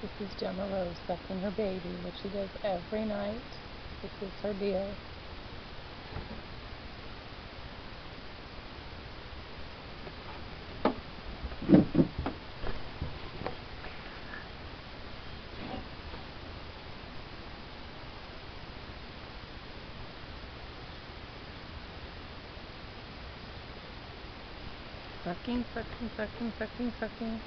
This is Gemma Rose sucking her baby, which she does every night. This is her deal. Sucking, sucking, sucking, sucking, sucking.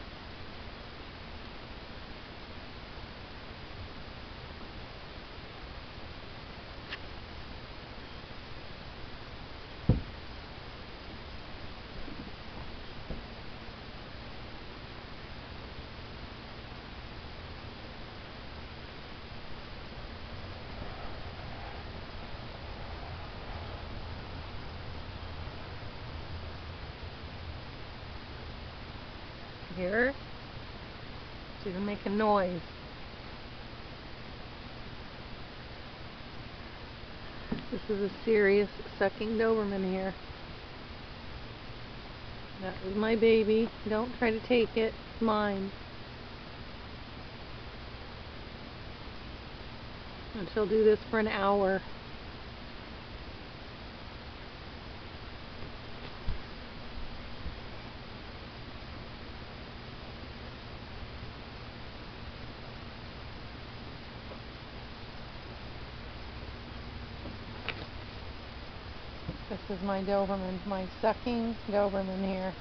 Hear her? She's making noise. This is a serious sucking Doberman here. That was my baby. Don't try to take it. It's mine. And she'll do this for an hour. This is my Doberman, my sucking Doberman here.